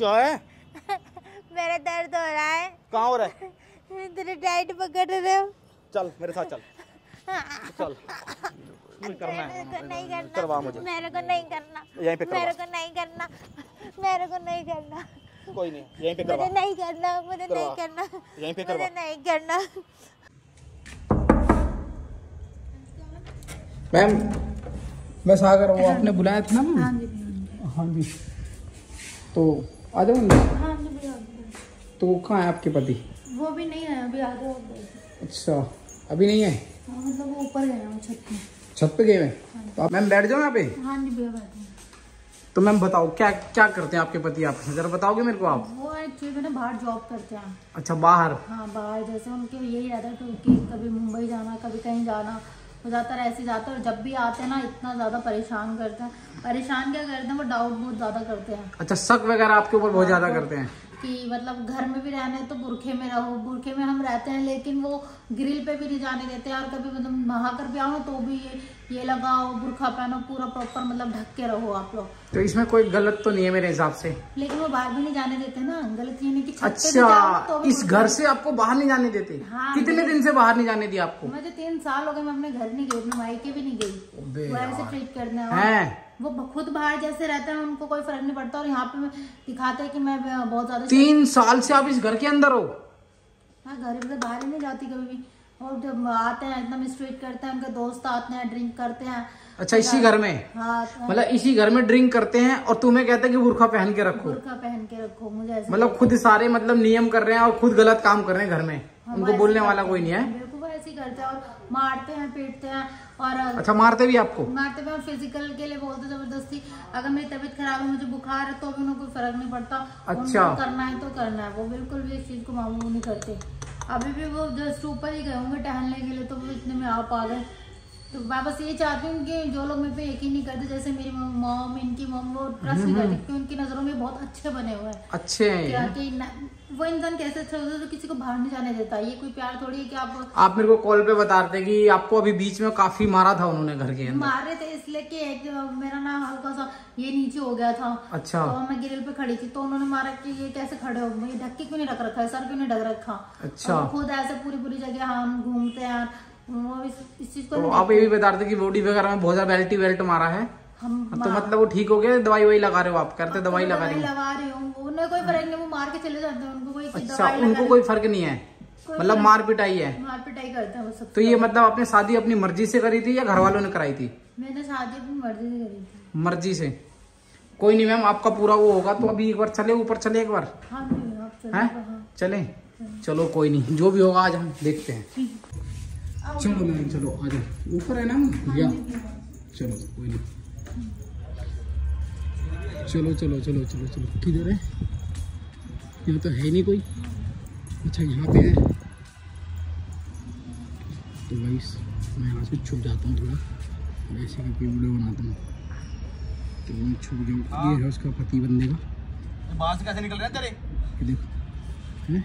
क्या है? मेरा दर्द हो रहा है। कहाँ हो रहा है? तेरे टाइट पकड़ रहे हो। चल मेरे साथ चल। चल। करना है। मेरे को नहीं करना। करवा मुझे। मेरे को नहीं करना। यहीं पे करवा। मेरे को नहीं करना। मेरे को नहीं करना। कोई नहीं यहीं पे मुझे नहीं करना मुझे नहीं करना। यहीं पे मुझे नहीं करना। मैम मैं सागर वो आपने बुलाया था ना? मैम? हाँ जी। हाँ जी। तो आ जाओ। हाँ भैया तो कहाँ है आपके पति? वो भी नहीं है अभी हो। गए अच्छा अभी नहीं है? हाँ मतलब वो ऊपर गए हैं छत पे। गए हुए हैं? तो मैम बैठ जाओ यहाँ पे। हाँ जी भैया बैठे हैं तो मैम बताओ क्या क्या करते हैं आपके पति आप? जरा बताओगे मेरे को आप? वो एक्चुअली ना बाहर जॉब करते हैं। अच्छा बाहर? हाँ बाहर जैसे उनके यही रहता है कि कभी मुंबई जाना कभी कहीं जाना। वो ज़्यादातर ऐसे जाते हैं और जब भी आते हैं ना इतना ज़्यादा परेशान करते हैं। परेशान क्या करते हैं? वो डाउट बहुत ज़्यादा करते हैं। अच्छा शक वगैरह आपके ऊपर बहुत ज़्यादा करते हैं? कि मतलब घर में भी रहना है तो बुरखे में रहो। बुरखे में हम रहते हैं लेकिन वो ग्रिल पे भी नहीं जाने देते हैं और कभी मतलब नहा कर भी आओ तो भी ये लगाओ बुरखा पहनो पूरा प्रॉपर मतलब ढक के रहो आप लोग। तो इसमें कोई गलत तो नहीं है मेरे हिसाब से? लेकिन वो बाहर भी नहीं जाने देते ना गलत ये नहीं कि ना तो अच्छा इस घर से आपको बाहर नहीं जाने देते? हाँ, कितने दिन से बाहर नहीं जाने दिया आपको? मुझे तीन साल हो गए मैं अपने घर नहीं गई अपने मायके भी नहीं गई। ऐसे ट्रीट करते हैं। वो खुद बाहर जैसे रहते हैं उनको कोई फ़र्क नहीं पड़ता और यहाँ पे दिखाते हैं कि मैं बहुत ज़्यादा तीन साल से आप इस घर के अंदर हो? हाँ घर बाहर ही नहीं जाती कभी भी। और जब आते हैं एकदम स्ट्रीट करते हैं उनके दोस्त आते हैं ड्रिंक करते हैं अच्छा इसी घर में? हाँ तो मतलब इसी घर में ड्रिंक करते हैं और तुम्हें कहते हैं कि बुरखा पहन के रखो। बुरखा पहन के रखो मुझे मतलब खुद सारे मतलब नियम कर रहे हैं और खुद गलत काम कर रहे हैं घर में। हाँ, उनको बोलने वाला कोई नहीं है। बिल्कुल ऐसे ही करते हैं और मारते हैं पीटते हैं और अच्छा मारते भी आपको? मारते हुए फ़िज़िकल के लिए बोलते ज़बरदस्ती। अगर मेरी तबीयत खराब है मुझे बुखार है तो भी उन्हें कोई फ़र्क नहीं पड़ता। अच्छा। करना है तो करना है। वो बिल्कुल भी इस चीज़ को मामू नहीं करते। अभी भी वो जस्ट ऊपर ही गए होंगे टहलने के लिए तो वो इतने में आप आ गए। तो मैं बस ये चाहती हूँ कि जो लोग मेरे पे यकीन नहीं करते जैसे मेरी मॉम इनकी मॉम वो ट्रस्ट नहीं करती क्योंकि उनकी नज़रों में बहुत अच्छे बने हुए हैं। अच्छे हैं क्या कि वो इंसान कैसे अच्छा होता है जो किसी को बाहर नहीं जाने देता। ये कोई प्यार थोड़ी है कि आप आप मेरे को कॉल पे बता रहे कि आपको अभी बीच में काफ़ी मारा था उन्होंने घर के अंदर। मार थे इसलिए कि एक मेरा ना हल्का सा ये नीचे हो गया था। अच्छा। तो मैं ग्रिल पे खड़ी थी तो उन्होंने मारा कि ये कैसे खड़े हो ये ढक के क्यों नहीं रख रखा है? सर क्यों नहीं ढक रखा? अच्छा। खुद ऐसे पूरी पूरी जगह हम घूमते हैं इस, चीज़ को तो आप ये भी बता रहे थे कि बॉडी वगैरह में बहुत ज़्यादा बेल्टी बेल्ट मारा है। हम तो मतलब वो ठीक हो गया दवाई वही लगा रहे हो आप? करते दवाई लगा रही हो। लगा रही हूँ। उन्हें कोई फ़र्क नहीं वो मार के चले जाते हैं उनको कोई अच्छा उनको कोई फ़र्क नहीं है? मतलब मार पिटाई है? मार पिटाई करते हैं वो सब। तो ये मतलब आपने शादी अपनी मर्ज़ी से करी थी या घर वालों ने कराई थी? मैंने शादी अपनी मर्ज़ी से करी थी। मर्ज़ी से। कोई नहीं मैम आपका पूरा वो होगा तो अभी एक बार चले ऊपर चले एक बार। हाँ चलो हाँ? चले? चलो। कोई नहीं जो भी होगा आज हम देखते हैं। चलो मैम चलो आ जाओ ऊपर है ना या चलो कोई नहीं चलो चलो चलो चलो चलो किधर है यहाँ तो है नहीं कोई अच्छा यहाँ पे है तो भाई मैं यहाँ से छुप जाता हूँ थोड़ा ऐसे करके वीडियो बनाता हूँ तो मैं छुप जाऊँ ये है उसका पति बंदे का बाहर से कैसे निकल रहे हैं तेरे देखो है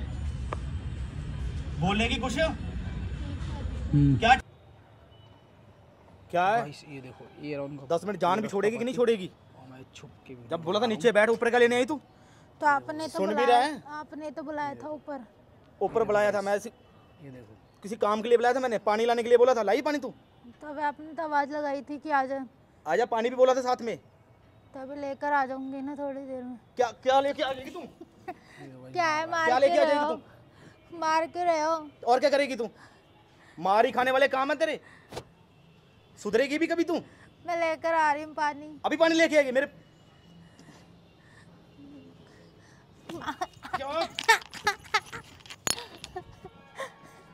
बोलने की कुछ क्या क्या है? ये देखो ये दस मिनट जान भी छोड़ेगी कि नहीं छोड़ेगी? और छुप के जब बोला था नीचे बैठ ऊपर का लेने आई तू? तो आपने तो सुन भी रहा है? आपने तो बुलाया था ऊपर। ऊपर बुलाया था मैं ये देखो। किसी काम के लिए बुलाया था मैंने? पानी लाने के लिए बोला था? लाई पानी तू? तब आपने तो आवाज़ लगाई थी कि आ जा। आजा पानी भी बोला था साथ में। तब लेकर आ जाऊँगी ना थोड़ी देर में। क्या क्या लेके आ जाएगी तू? क्या है मार क्या के लेके आ रहे जाएगी हो? मार के रहे हो? और क्या करेगी तू? मार ही खाने वाले काम है तेरे। सुधरेगी भी कभी तू? मैं लेकर आ रही हूँ पानी। अभी पानी लेके आएगी मेरे क्या?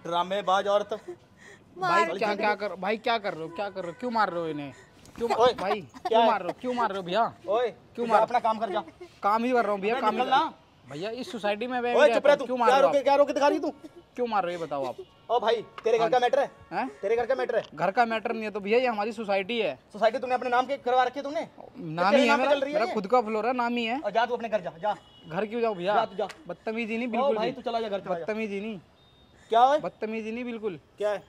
ड्रामेबाज औरत। भाई क्या क्या कर भाई क्या कर रहे हो? क्या कर रहे हो? क्यों मार रहे हो इन्हें? क्यों ओए, भाई क्यों? मार रहे हो? क्यों मार रहे हो भैया? ओए क्यों मार- अपना काम कर जा। काम ही कर रहा हूँ भैया काम निकल ना। भैया इस सोसाइटी में ओए चुप रह तू। क्यों क्या मार रहे हो रोके क्या रोके दिखा रही है तू? क्यों मार रहे हो बताओ आप। ओ भाई तेरे घर का मैटर है? हैं? तेरे घर का मैटर है? घर का मैटर नहीं है तो भैया ये हमारी सोसाइटी है। सोसाइटी तूने अपने नाम के करवा रखी है तूने नाम ही है मेरा है खुद का फ्लोर है नाम ही है। और जा तू अपने घर जा जा। घर क्यों जाओ भैया? जा जा। बदतमीजी नहीं बिल्कुल भाई तू चला जा घर चला बदतमीजी नहीं। क्या है? बदतमीजी नहीं बिल्कुल। क्या है?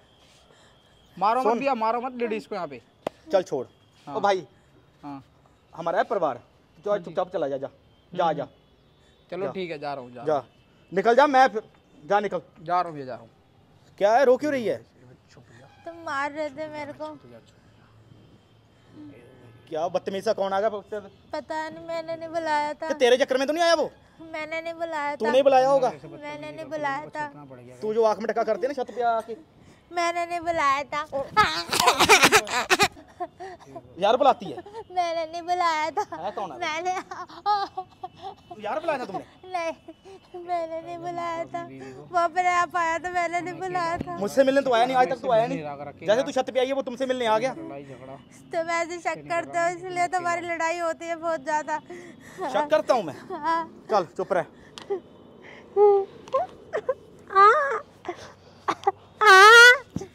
मारो मत भैया मारो मत लेडीज़ को यहाँ पे। चल छोड़। हाँ। ओ भाई हाँ। हमारा है परिवार। चुपचाप चला जा जा। जा जा। चलो ठीक है जा रहा हूँ जा निकल जा मैं फिर जा निकल। जा रहा हूँ भैया जा रहा हूँ। क्या है रो क्यों रही है? तुम मार रहे थे मेरे को। क्या बदतमीज सा कौन आ गया पता नहीं मैंने नहीं बुलाया था। तेरे चक्कर में तो नहीं आया वो? मैंने नहीं बुलाया तू था। नहीं बुलाया होगा। मैंने नहीं बुलाया था। तू जो आँख में टका करती है ना छत पे आके। मैंने नहीं बुलाया था। यार बुलाती है। मैंने नहीं बुलाया था। है कौन है? मैंने तू यार बुलाया था तुमने? नहीं मैंने नहीं बुलाया था। वो अपने आप आया था मैंने नहीं बुलाया था। मुझसे मिलने तो आया नहीं आज तक तो आया नहीं। जैसे तू छत पे आई है वो तुमसे मिलने आ गया। तुम ऐसे शक करते हो इसलिए तुम्हारी लड़ाई होती है बहुत ज़्यादा। शक करता हूँ मैं। हाँ। चल चुप रह।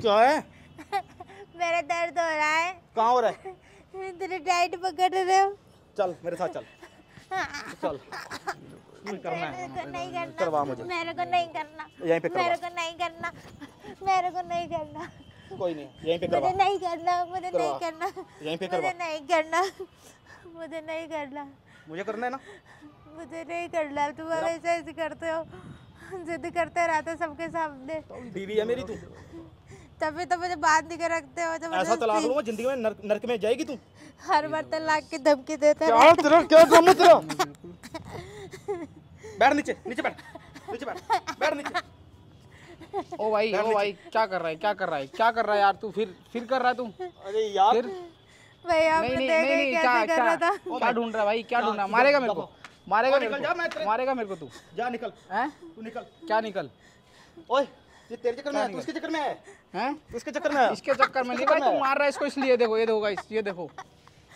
क्या है? मेरा दर्द हो रहा है। कहाँ हो रहा है? तेरे टाइट पकड़ रहे हो। चल मेरे साथ चल। चल। मेरे को नहीं करना। करवा मुझे। मेरे को नहीं करना। यहीं पे मेरे को नहीं करना। मेरे को नहीं करना। कोई नहीं यहीं पे करवा। मुझे नहीं करना मुझे नहीं करना। यहीं पे मुझे नहीं करना। मुझे नहीं करना। मुझे करना है ना? मुझे नहीं करना। तुम हमेशा ऐसे करते हो। जिद करते रहते सबके सामने। बीवी है मेरी तू। तभी तो मुझे बात नहीं कर रखते हो ऐसा तलाक लूँगा ज़िंदगी में नर्क, नर्क में जाएगी तू। हर बार तलाक की धमकी देते हो क्या तेरा क्या ड्रामा तेरा? बैठ नीचे नीचे बैठ नीचे बैठ बैठ नीचे। ओ भाई ओ भाई क्या कर रहा है क्या कर रहा है क्या कर रहा है यार तू? फिर फिर कर रहा है तू? अरे यार। फिर? भाई आपने नहीं नहीं नहीं क्या कर रहा क्या? था। क्या ढूंढ रहा है भाई क्या ढूंढ रहा है? मारेगा मेरे को मारेगा मेरे निकल जा, मैं को मारेगा मेरे को तू। जा निकल। हैं? तू निकल। क्या निकल? ओए। ये तेरे चक्कर में है चक्कर में है। इसके चक्कर में है इसके चक्कर में नहीं भाई तू मार रहा है इसको इसलिए देखो ये देखो गाइस ये देखो।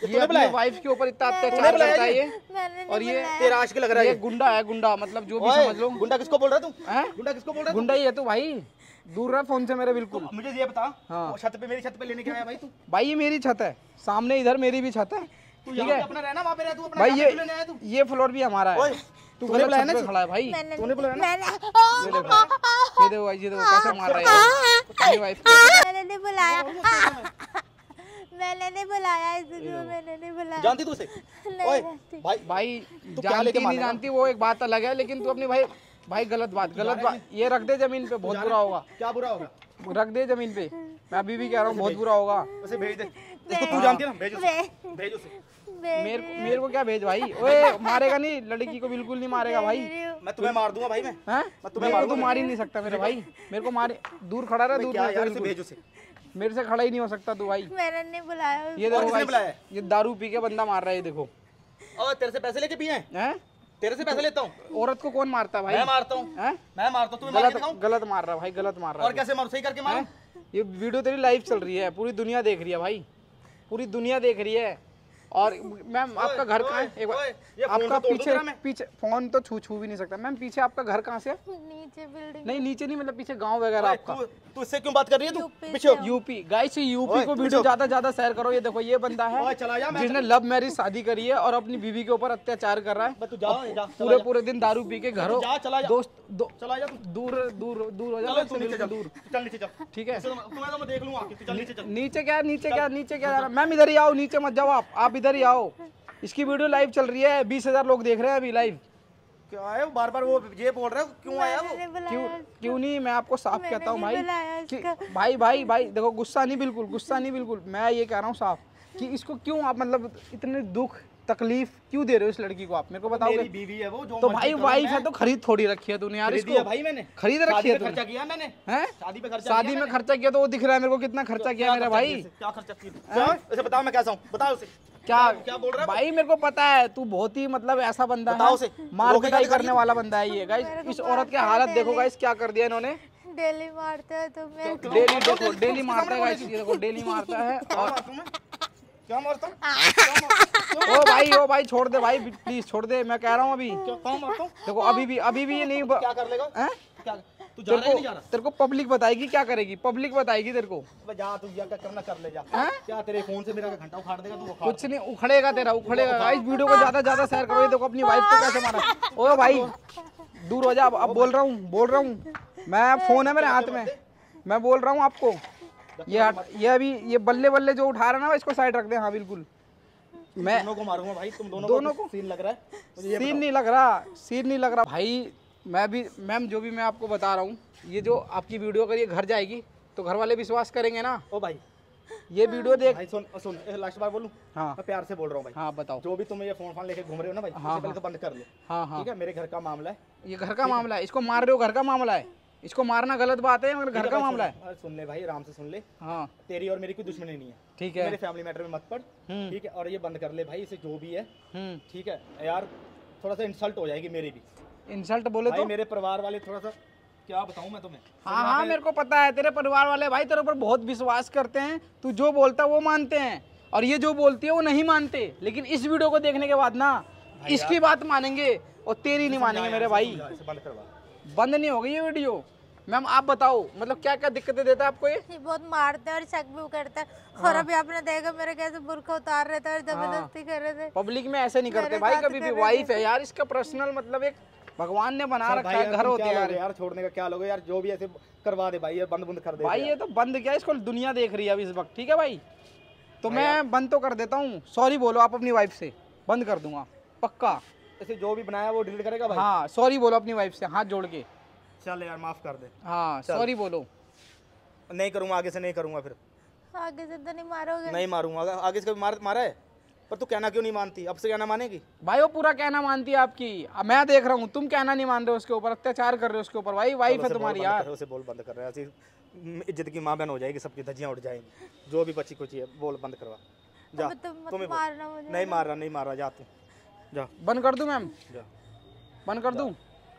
ये अपनी वाइफ के ऊपर इतना अत्याचार करता है ये? और ये तेरा आशिक लग रहा है। ये गुंडा है गुंडा मतलब जो भी समझ लो। गुंडा किसको बोल रहा तू? हैं? गुंडा किसको बोल रहा गुंडा ही है तू भाई दूर रहा फ़ोन से मेरे बिल्कुल। मुझे ये बता हाँ। छत पे मेरी छत पे लेने के आया भाई तू? भाई ये मेरी छत है सामने इधर मेरी भी छत है ठीक है? अपना रहना वहाँ पे रह तू अपना भाई ये पे लेने आया तू। ये फ्लोर भी हमारा है। तू गलत बुलाया छत ना पे खड़ा है भाई। तूने बुलाया ना? मैंने ये देखो ये देखो भाई ये देखो कैसे मार रहा है ये। वाइफ को। मैंने नहीं बुलाया। मैंने नहीं बुलाया इसको मैंने नहीं बुलाया। जानती तू उसे? ओए भाई भाई तू क्या लेके जानती नहीं जानती वो एक बात अलग है लेकिन तू अपनी भाई भाई गलत बात गलत बात। ये रख दे ज़मीन पे बहुत बुरा होगा। क्या बुरा होगा? रख दे ज़मीन पे। मैं अभी भी कह रहा हूँ बहुत बुरा होगा। उसे भेज दे। तू जानती है ना भेज उसे। भेज उसे। मेरे को मेरे को क्या भेज भाई? ओए मारेगा नहीं लड़की को बिल्कुल नहीं मारेगा भाई। मैं तुम्हें मार दूँगा भाई मैं। हैं? तुम्हें मेरे को तो मार ही नहीं सकता मेरे भाई। मेरे को मारे दूर खड़ा रहा दूर से। भेज उसे मेरे से खड़ा ही नहीं हो सकता तू भाई। मैंने नहीं बुलाया ये देखो भाई ये दारू पी के बंदा मार रहा है ये देखो। और तेरे से पैसे लेके पिए? हैं? हैं तेरे से पैसे लेता हूँ। औरत को कौन मारता है मैं भाई मारता हूँ। हैं? मैं मारता हूँ गलत गलत मार रहा है भाई गलत मार रहा और कैसे मारू? सही करके मारू? हैं? ये वीडियो तेरी लाइव चल रही है पूरी दुनिया देख रही है भाई। पूरी दुनिया देख रही है। और मैम आपका घर कहाँ है? एक बार आपका तो पीछे पीछे फ़ोन तो छू छू भी नहीं सकता। मैम पीछे आपका घर कहाँ से है? नीचे बिल्डिंग। नहीं नीचे नहीं मतलब पीछे गाँव वगैरह आपका। तू इससे क्यों बात कर रही है तू? यूपी पीछे से यूपी। गाइस यूपी को वीडियो ज़्यादा ज़्यादा शेयर करो। ये देखो ये बंदा है जिसने लव मैरिज शादी करी है और अपनी बीवी के ऊपर अत्याचार कर रहा है। तू पूरे पूरे दिन दारू पी के घरों जा, चला जा। दोस्त दो, चला जा दूर दूर दूर हो चलो जा तू नीचे चल। दूर चल नीचे चल। ठीक है। इसे तुम्हें मैं देख लूँगा चल नीचे चल। नीचे क्या नीचे क्या नीचे क्या मैम इधर ही आओ नीचे मत जाओ आप। आप इधर ही आओ। इसकी वीडियो लाइव चल रही है बीस हज़ार लोग देख रहे हैं अभी लाइव क्या है? वो बार बार वो ये बोल रहा है क्यों आया वो? क्यों क्यों नहीं? मैं आपको साफ़ कहता हूँ भाई कि भाई भाई भाई देखो गुस्सा नहीं बिल्कुल गुस्सा नहीं बिल्कुल। मैं ये कह रहा हूँ साफ़ कि इसको क्यों आप मतलब इतने दुख तकलीफ़ क्यों दे रहे हो इस लड़की को आप? मेरे को बताओ मेरी बीवी है वो जो तो भाई वाइफ है तो खरीद थोड़ी रखी है तूने यार इसको। भाई मैंने। खरीद रखी शादी है खर्चा किया मैंने। हैं? शादी पे खर्चा शादी में खर्चा किया तो वो दिख रहा है मेरे को कितना खर्चा किया मेरा भाई? क्या खर्चा किया? बताओ मैं कैसा हूँ? बताओ उसे। क्या क्या बोल रहा है? भाई मेरे को पता है तू बहुत ही मतलब ऐसा बंदा है। उसे। मार पिटाई करने वाला बंदा है ये गाइस इस औरत के हालत देखो गाइस क्या कर दिया इन्होंने। डेली मारते हो तुम मेरे को डेली देखो डेली मारता है गाइस ये देखो डेली मारता है और मैं क्या मारता क्या मारता? ओ भाई ओ भाई छोड़ दे भाई प्लीज़ छोड़ दे मैं कह रहा हूँ अभी। क्या मारता हूँ? देखो अभी भी अभी भी ये नहीं क्या कर लेगा? हैं? क्या तू जा रहा है नहीं जा रहा? तेरे को पब्लिक बताएगी क्या करेगी? पब्लिक बताएगी तेरे को। जा तू क्या करना कर ले जा। हैं? क्या तेरे फ़ोन से मेरा घंटा उखाड़ देगा? तू उखाड़। कुछ नहीं उखड़ेगा तेरा उखड़ेगा। गाइस वीडियो को ज़्यादा ज़्यादा शेयर करो। ये देखो अपनी वाइफ को कैसे मारा। ओ भाई दूर हो जा। अब अब बोल रहा हूँ बोल रहा हूँ। मैं फ़ोन है मेरे हाथ में। मैं बोल रहा हूँ आपको। ये ये अभी ये बल्ले बल्ले जो उठा रहा है ना इसको साइड रख दे। हाँ बिल्कुल। मैं दोनों को मारूँगा भाई। तुम दोनों, दोनों को? को? सीन लग रहा है। सीन नहीं लग रहा। सीन नहीं लग रहा। भाई मैं भी मैम जो भी मैं आपको बता रहा हूँ ये जो आपकी वीडियो अगर ये घर जाएगी तो घर वाले विश्वास करेंगे ना? ओ भाई। ये वीडियो देख भाई सुन सुन लास्ट बार बोलूँ? हाँ। मैं प्यार से बोल रहा हूँ भाई। हाँ बताओ। जो भी तुम ये फ़ोन फ़ोन लेके घूम रहे हो ना भाई हाँ, पहले तो बंद कर लो। हाँ हाँ। ठीक है? मेरे घर का मामला है। ये घर का मामला है। इसको मार रहे हो घर का मामला है। इसको मारना गलत बात है मगर घर का मामला है। अरे सुन ले भाई आराम से सुन ले। हाँ। तेरी और मेरी कोई दुश्मनी नहीं है। ठीक है। मेरे फैमिली मैटर में मत पड़। हम्म। ठीक है? और ये बंद कर ले भाई इसे जो भी है। हम्म। ठीक है? यार थोड़ा सा इंसल्ट हो जाएगी मेरी भी। इंसल्ट बोले भाई तो। मेरे परिवार वाले थोड़ा सा क्या बताऊँ मैं तुम्हें? हाँ हाँ मेरे को पता है तेरे परिवार वाले भाई तेरे ऊपर बहुत विश्वास करते हैं तू जो बोलता है वो मानते हैं और ये जो बोलती है वो नहीं मानते लेकिन इस वीडियो को देखने के बाद ना इसकी बात मानेंगे और तेरी नहीं मानेंगे मेरे भाई। बंद करवा। बंद नहीं होगी ये वीडियो मैम आप बताओ मतलब क्या क्या दिक्कतें देता है आपको ये? ये बहुत मारते हैं और शक भी करते हैं। और अभी आपने देखा मेरे कैसे बुरखा उतार रहे थे और ज़बरदस्ती कर रहे थे। पब्लिक में ऐसे नहीं करते भाई कभी भी वाइफ है यार इसका पर्सनल मतलब एक भगवान ने बना रखा है घर होते हैं यार। यार छोड़ने का क्या लोगे यार जो भी ऐसे करवा दे भाई ये बंद बंद कर दे भाई ये तो बंद किया इसको दुनिया देख रही है अभी इस वक्त ठीक है भाई? तो मैं बंद तो कर देता हूँ सॉरी बोलो आप अपनी वाइफ से बंद कर दूँगा पक्का? इसे जो भी बनाया वो डिलीट करेगा भाई? हाँ सॉरी बोलो अपनी वाइफ से हाथ जोड़ के। चल यार माफ़ कर दे। हाँ सॉरी बोलो। नहीं करूँगा आगे से नहीं करूँगा फिर। आगे से तो नहीं मारोगे? नहीं मारूँगा। आगे- आगे से कभी मार मारा है? पर तू कहना क्यों नहीं मानती? अब से कहना मानेगी? भाई वो पूरा कहना मानती है आपकी। अब मैं देख रहा हूँ तुम कहना नहीं मान रहे हो उसके ऊपर अत्याचार कर रहे हो उसके ऊपर। भाई वाइफ है तुम्हारी यार। उसे बोल बंद कर रहा है। इज़्ज़त की माँ बहन हो जाएगी सबकी धज्जियाँ उठ जाएँगी। जो भी बची कुछ है बोल बंद करवा। जा तुम तुम्हें नहीं मार रहा नहीं मार रहा जा तू। जा। बंद कर दूँ मैम? बंद कर दूँ?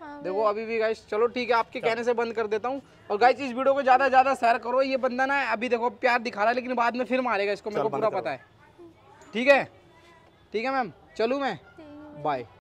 हाँ, देखो अभी भी गाइस चलो ठीक है आपके कहने से बंद कर देता हूँ। और गाइस इस वीडियो को ज़्यादा से ज़्यादा शेयर करो। ये बंदा ना अभी देखो प्यार दिखा रहा है लेकिन बाद में फिर मारेगा इसको मेरे को पूरा पता है। ठीक है? ठीक है मैम चलूँ मैं? बाय